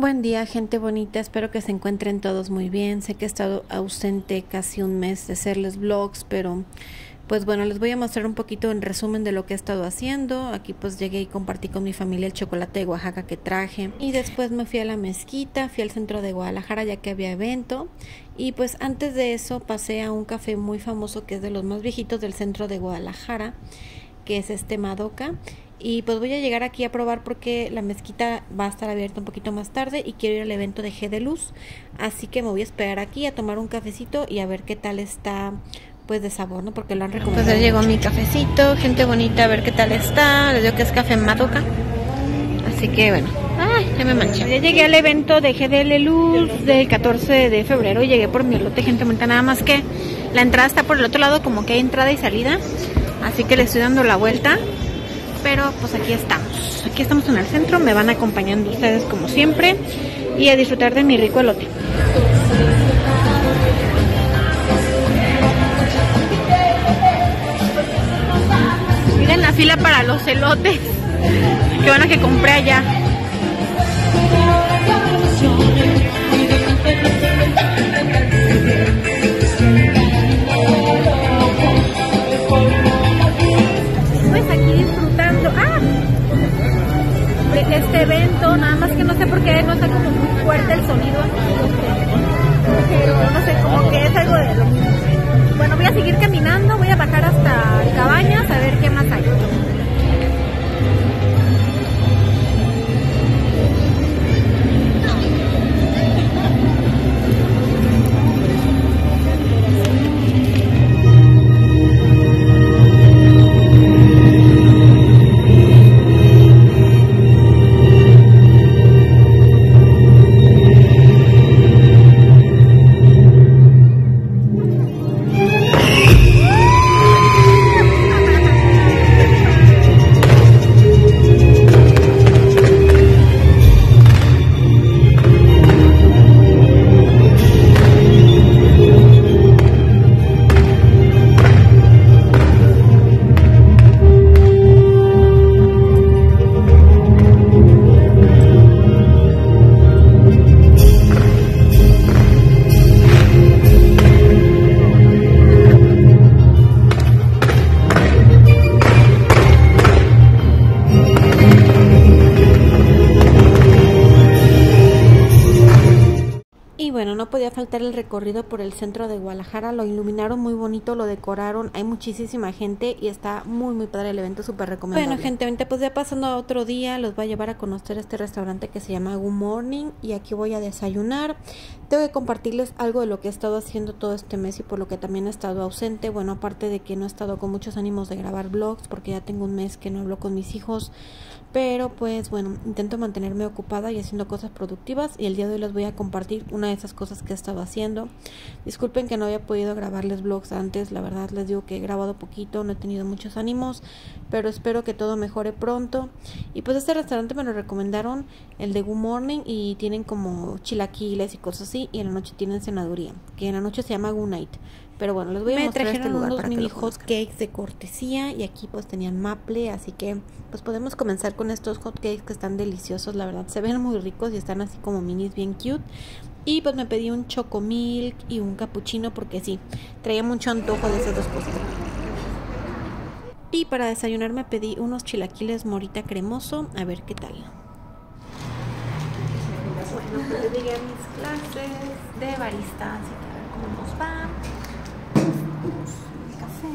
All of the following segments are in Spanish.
Buen día, gente bonita. Espero que se encuentren todos muy bien. Sé que he estado ausente casi un mes de hacerles vlogs, pero pues bueno, les voy a mostrar un poquito en resumen de lo que he estado haciendo. Aquí pues llegué y compartí con mi familia el chocolate de Oaxaca que traje. Y después me fui a la mezquita, fui al centro de Guadalajara ya que había evento. Y pues antes de eso pasé a un café muy famoso que es de los más viejitos del centro de Guadalajara, que es este Madoka y pues voy a llegar aquí a probar porque la mezquita va a estar abierta un poquito más tarde y quiero ir al evento de G de Luz. Así que me voy a esperar aquí a tomar un cafecito y a ver qué tal está pues de sabor, ¿no? Porque lo han recomendado. Pues ya llegó mi cafecito, gente bonita, a ver qué tal está. Les digo que es café Madoka. Así que bueno, ay, ya me manché. Ya llegué al evento de GDL Luz del 14 de febrero. Llegué por mi lote, gente bonita, nada más que la entrada está por el otro lado, como que hay entrada y salida. Así que le estoy dando la vuelta pero pues aquí estamos. Aquí estamos en el centro, me van acompañando ustedes como siempre y a disfrutar de mi rico elote. Miren la fila para los elotes van a que compré allá. Recorrido por el centro de Guadalajara, lo iluminaron muy bonito, lo decoraron, hay muchísima gente y está muy muy padre el evento, súper recomendable. Bueno, gente, pues ya pasando a otro día, los voy a llevar a conocer este restaurante que se llama Good Morning y aquí voy a desayunar. Tengo que compartirles algo de lo que he estado haciendo todo este mes y por lo que también he estado ausente, bueno, aparte de que no he estado con muchos ánimos de grabar vlogs porque ya tengo un mes que no hablo con mis hijos, pero pues bueno, intento mantenerme ocupada y haciendo cosas productivas y el día de hoy les voy a compartir una de esas cosas que he estado haciendo. Disculpen que no haya podido grabarles vlogs antes, la verdad les digo que he grabado poquito, no he tenido muchos ánimos, pero espero que todo mejore pronto. Y pues este restaurante me lo recomendaron, el de Good Morning, y tienen como chilaquiles y cosas así, y en la noche tienen cenaduría, que en la noche se llama Good Night. Pero bueno, les voy a mostrar este lugar unos mini hot cakes de cortesía y aquí pues tenían maple, así que pues podemos comenzar con estos hot cakes que están deliciosos, la verdad, se ven muy ricos y están así como minis bien cute. Y pues me pedí un chocomilk y un cappuccino porque sí, traía mucho antojo de esas dos cosas. Y para desayunar me pedí unos chilaquiles morita cremoso, a ver qué tal. Bueno, pues llegué a mis clases de barista, así que a ver cómo nos va.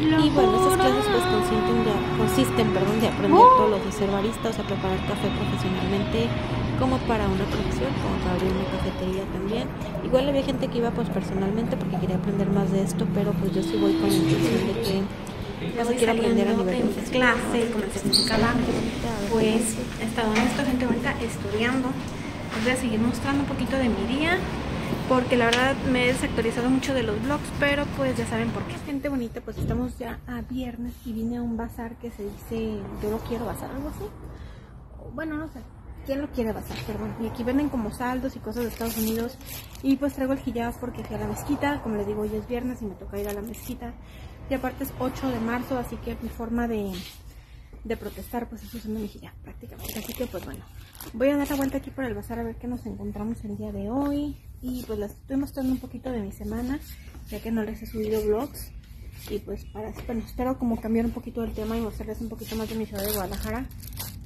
Y bueno, estas clases pues consisten de, consisten perdón, de aprender todo lo de ser barista, o sea, preparar café profesionalmente como para una profesión, como para abrir una cafetería también. Igual había gente que iba pues personalmente porque quería aprender más de esto, pero pues yo sí voy con la intención de que no se quiere aprender a nivel de clase, les explicaba, pues he estado en esto, gente bonita, estudiando. Voy a seguir mostrando un poquito de mi día porque la verdad me he desactualizado mucho de los vlogs, pero pues ya saben por qué. Gente bonita, pues estamos ya a viernes y vine a un bazar que se dice yo lo quiero bazar, algo así. Bueno, no sé, ¿quién lo quiere bazar? Perdón. Y aquí venden como saldos y cosas de Estados Unidos. Y pues traigo el hijab porque fui a la mezquita, como les digo, hoy es viernes y me toca ir a la mezquita. Y aparte es 8 de marzo, así que mi forma de, de protestar pues es usando mi hijab prácticamente. Así que pues bueno, voy a dar la vuelta aquí por el bazar a ver qué nos encontramos el día de hoy y pues les estoy mostrando un poquito de mi semana ya que no les he subido vlogs y pues para bueno, espero como cambiar un poquito el tema y mostrarles un poquito más de mi ciudad de Guadalajara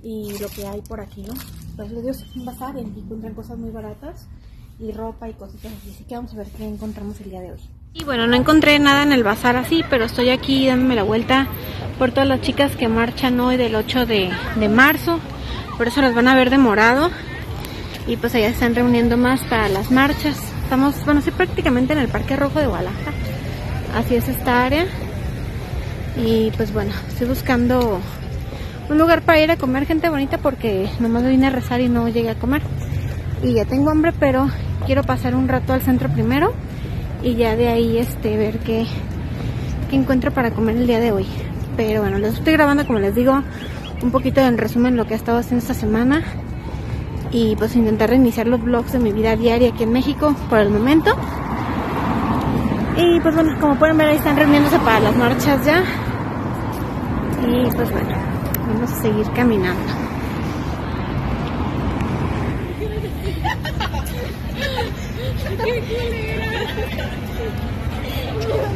y lo que hay por aquí, ¿no? Pues les digo, es un bazar y encuentran cosas muy baratas y ropa y cositas así que vamos a ver qué encontramos el día de hoy. Y bueno, no encontré nada en el bazar así, pero estoy aquí dándome la vuelta por todas las chicas que marchan hoy del 8 de, de marzo, por eso las van a ver de morado y pues allá están reuniendo más para las marchas. Estamos, bueno, sí, prácticamente en el Parque Rojo de Guadalajara. Así es esta área. Y pues bueno, estoy buscando un lugar para ir a comer gente bonita porque nomás vine a rezar y no llegué a comer. Y ya tengo hambre, pero quiero pasar un rato al centro primero y ya de ahí este ver qué, qué encuentro para comer el día de hoy. Pero bueno, les estoy grabando como les digo un poquito en resumen lo que he estado haciendo esta semana y pues intentar reiniciar los vlogs de mi vida diaria aquí en México por el momento. Y pues bueno, como pueden ver ahí están reuniéndose para las marchas ya. Y pues bueno, vamos a seguir caminando.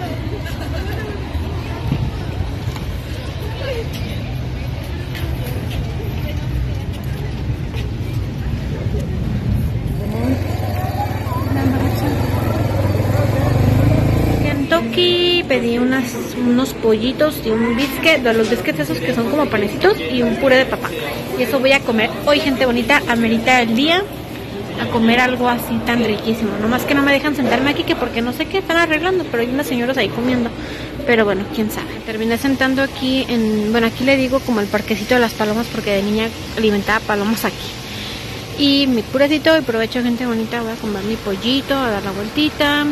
Kentucky pedí unas, unos pollitos y un biscuit, de los biscuits esos que son como panecitos y un puré de papa. Y eso voy a comer hoy, gente bonita, amerita el día a comer algo así tan riquísimo. Nomás que no me dejan sentarme aquí, que porque no sé qué están arreglando, pero hay unas señoras ahí comiendo. Pero bueno, quién sabe. Terminé sentando aquí en, bueno, aquí le digo como el parquecito de las palomas porque de niña alimentaba palomas aquí. Y mi purecito y provecho gente bonita, voy a comer mi pollito, a dar la vueltita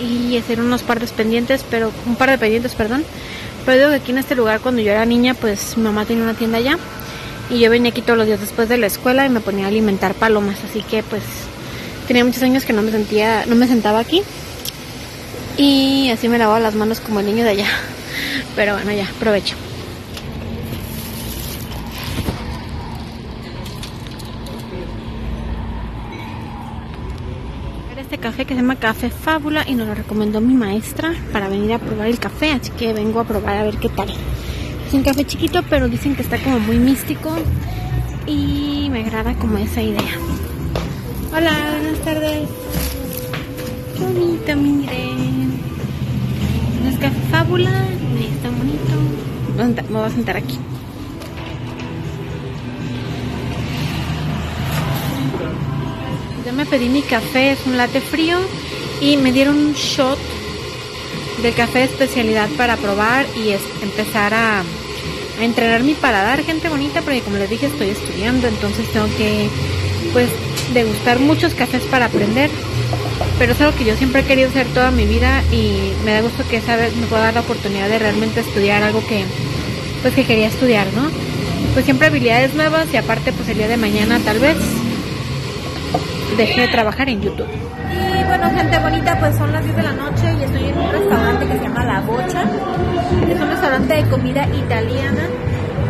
y hacer unos par de pendientes, pero un par de pendientes, perdón. Pero digo que aquí en este lugar cuando yo era niña, pues mi mamá tenía una tienda allá y yo venía aquí todos los días después de la escuela y me ponía a alimentar palomas, así que pues tenía muchos años que no me sentía, no me sentaba aquí y así me lavaba las manos como el niño de allá. Pero bueno, ya, aprovecho. Este café que se llama Café Fábula y nos lo recomendó mi maestra para venir a probar el café, así que vengo a probar a ver qué tal. Es un café chiquito, pero dicen que está como muy místico y me agrada como esa idea. Hola, buenas tardes. Qué bonito, miren. Está bonito. Me voy a sentar aquí. Ya me pedí mi café, es un latte frío y me dieron un shot de café de especialidad para probar y es, empezar a, a entrenar mi paladar, gente bonita, porque como les dije estoy estudiando, entonces tengo que pues degustar muchos cafés para aprender. Pero es algo que yo siempre he querido hacer toda mi vida y me da gusto que esa vez me pueda dar la oportunidad de realmente estudiar algo que pues que quería estudiar, ¿no? Pues siempre habilidades nuevas y aparte pues el día de mañana tal vez dejé de trabajar en YouTube. Y bueno, gente bonita, pues son las 10 de la noche y estoy en un restaurante que se llama La Bocha. Es un restaurante de comida italiana.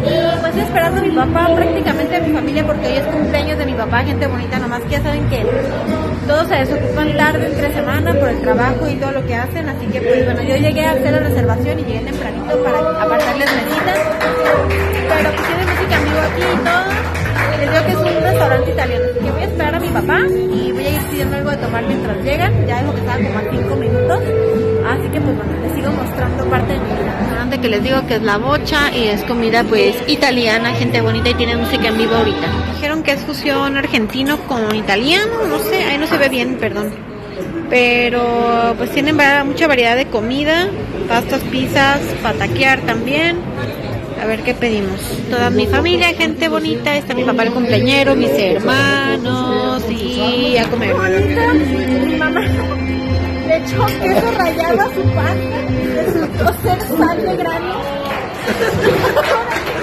Y pues esperando a mi papá, prácticamente a mi familia, porque hoy es cumpleaños de mi papá, gente bonita, nomás que ya saben que todos se desocupan tarde entre semana por el trabajo y todo lo que hacen, así que pues bueno, yo llegué a hacer la reservación y llegué tempranito para apartarles mesitas, pero pues tiene música amigo aquí y todo. Les digo que es un restaurante italiano, así que voy a esperar a mi papá y voy a ir pidiendo algo de tomar mientras llegan, ya dejo que estaba como a 5 minutos, así que pues bueno, les sigo mostrando parte de mi vida. Restaurante que les digo que es la bocha y es comida pues italiana, gente bonita y tiene música en vivo ahorita. Que es fusión argentino con italiano, no sé, ahí no se ve bien, perdón. Pero pues tienen mucha variedad de comida, pastas, pizzas, pataquear también. A ver qué pedimos. Toda mi familia, gente bonita, está mi papá el cumpleañero, mis hermanos, y a comer. Mi mamá le echó queso rayado a su pan resultó ser sal de grano.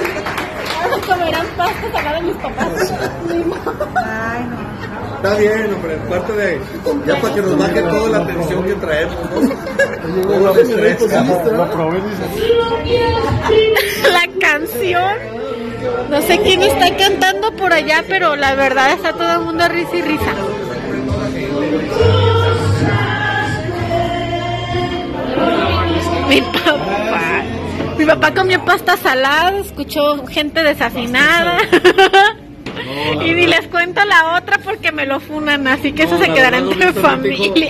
Comerán pasta sacada de mis papás. Ay, no. Está bien, hombre, parte de. Ya para que nos baje toda la tensión que traemos, ¿no? El estrés. La canción. No sé quién está cantando por allá, pero la verdad está todo el mundo risa y risa. Mi papá. Mi papá comió pasta salada, escuchó gente desafinada. Y ni les cuento la otra porque me lo funan, así que eso se quedará entre familia.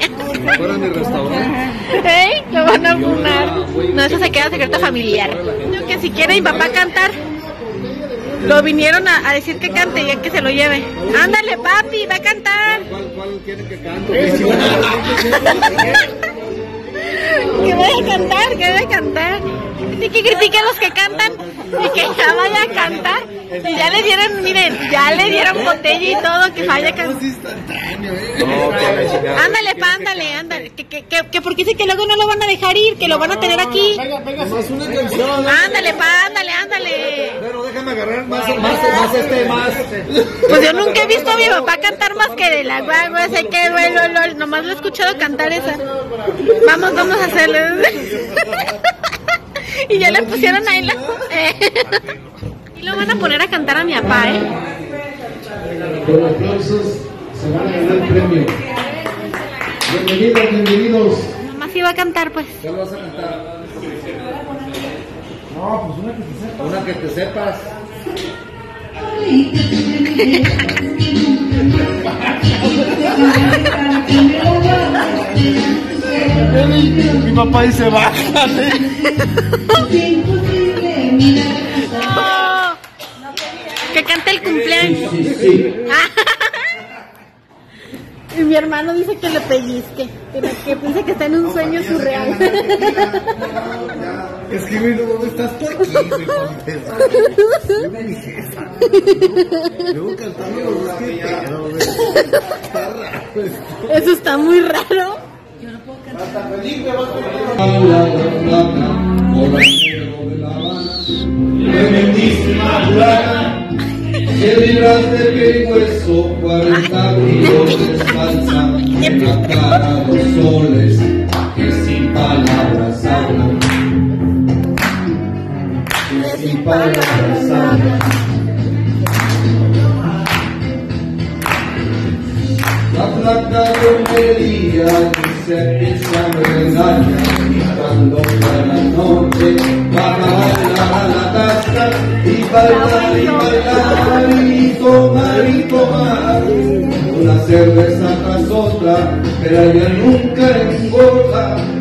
Fuera mi restaurante. ¿Eh? Lo van a funar. No, eso se queda secreto familiar. Que si quiere mi papá cantar, lo vinieron a, a decir que cante y a que se lo lleve. Ándale, papi, va a cantar. ¿Cuál, cuál quiere que cante? Que voy a cantar, que voy a cantar. Y que critique a los que cantan y que ya vaya a cantar. Y ya le dieron, miren, ya le dieron botella y todo, que vaya a cantar. Ándale, pa, ándale, ándale. Que, que, que, que porque dice que luego no lo van a dejar ir, que lo van a tener aquí. Canción. Ándale, pa, ándale, ándale. Pero déjame agarrar más, más, más este, más. Pues yo nunca he visto a mi papá cantar más que de la guagua, sé que duelo. Nomás lo he escuchado cantar esa. Vamos, vamos a hacerlo. y ya le pusieron ahí la. y lo van a poner a cantar a mi papá, ¿eh? Con aplausos se van a ganar el premio. Bienvenidos, bienvenidos. Nomás iba a cantar, pues. ¿Qué vas a cantar? No, pues una que se sepa. Una que te sepas. Mi papá dice, bájale. ¡Oh! Que cante el cumpleaños. Sí, sí. Y mi hermano dice que le pellizque, que, que piensa que está en un sueño surreal. Es que, mames, estás tú aquí. Luego cantando los. Eso está muy raro. Que vibras de hueso, 40 abrigos descansa, en la cara dos soles, que sin palabras hablan. Que sin palabras hablan. La flaca romería engaña y cuando cae la noche va a bailar a la casa y bailar y bailar y tomar y tomar una cerveza tras otra pero ella nunca engorda